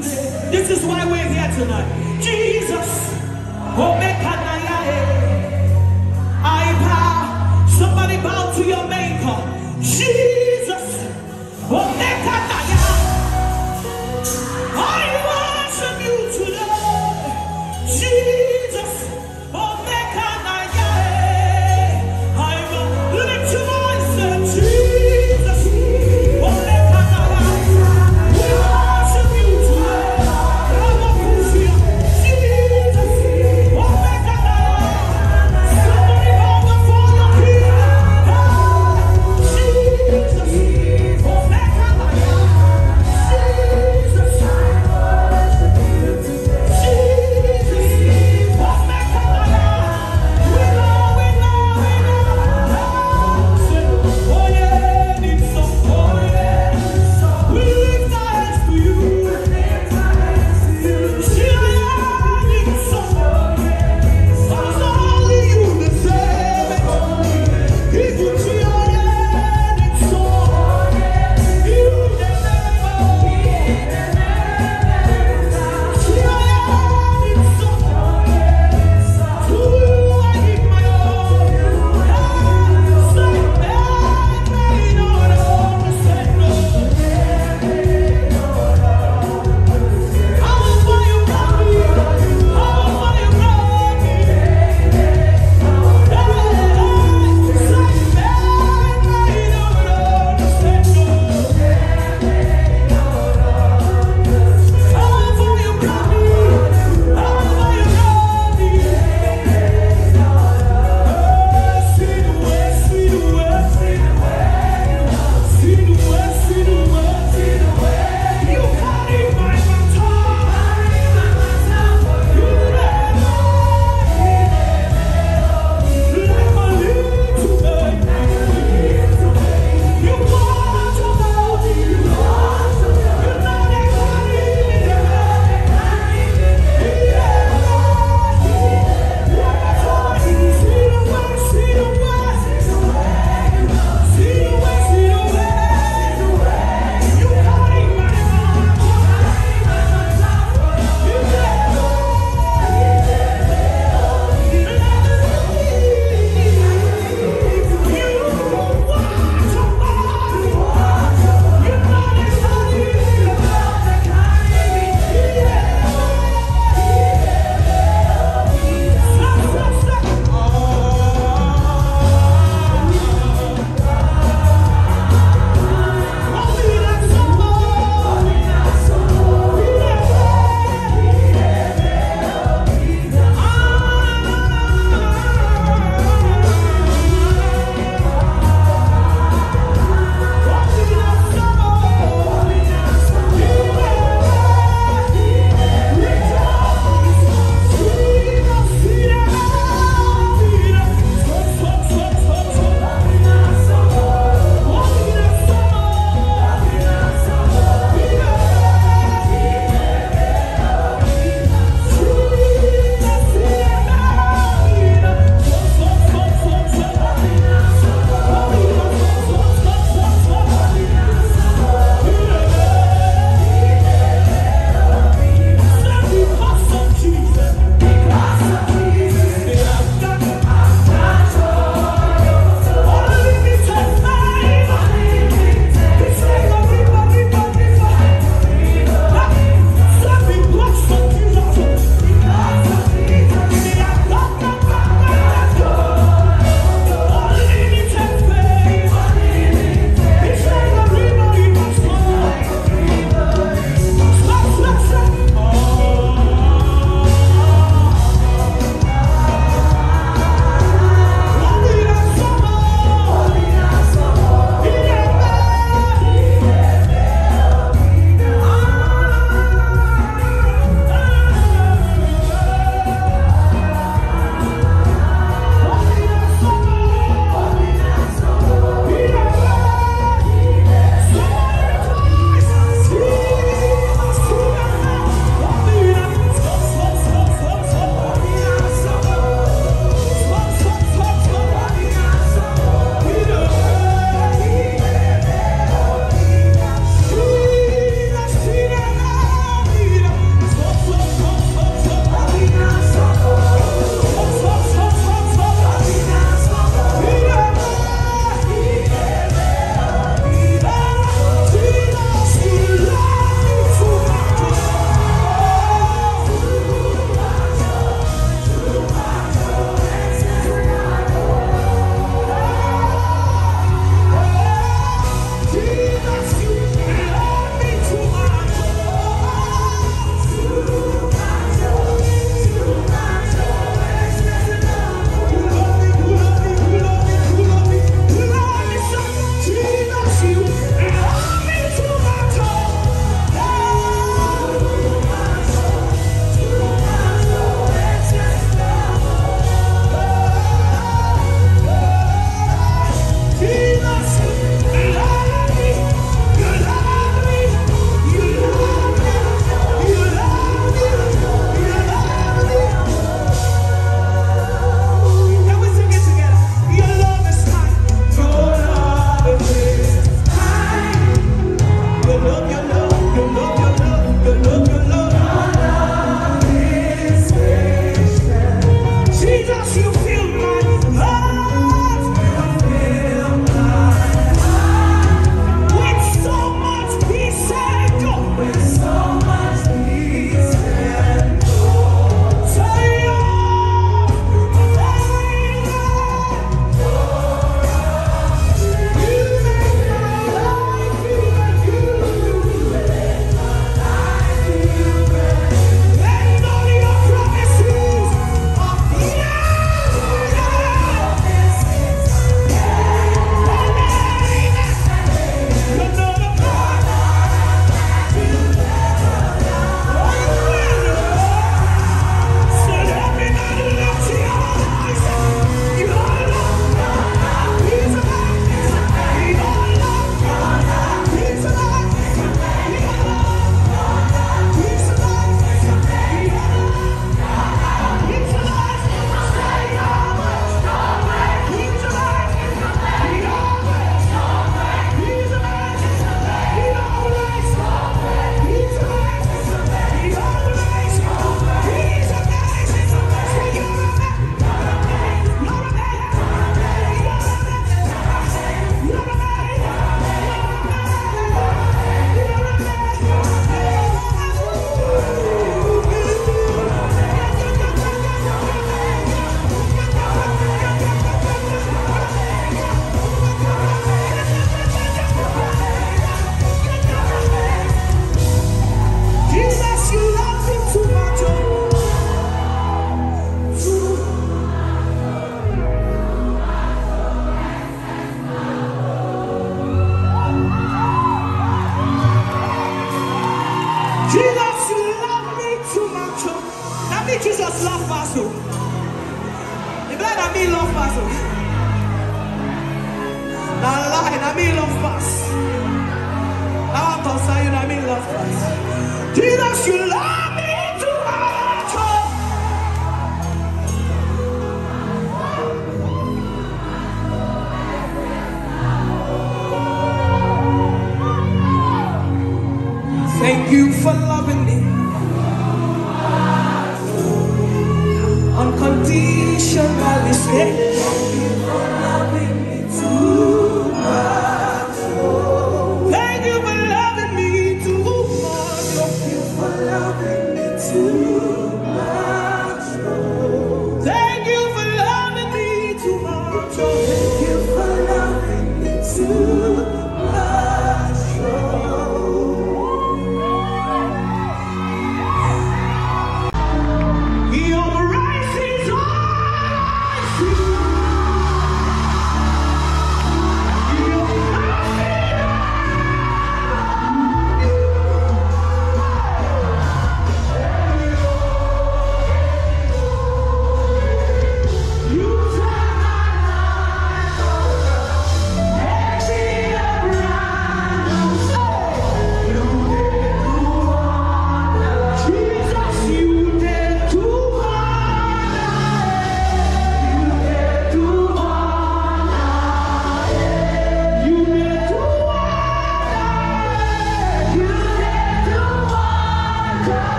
today. This is why we're here tonight. Jesus. I bow. Somebody bow to your maker. Jesus.